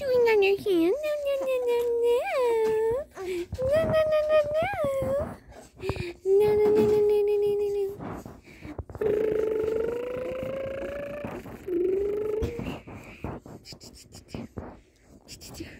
chewing on your hand. No, no, no, no, no. No, no, no, no, no. No, no, no, no, no, no, no, no, no. Ch-ch-ch-ch-ch. Ch-ch-ch-ch.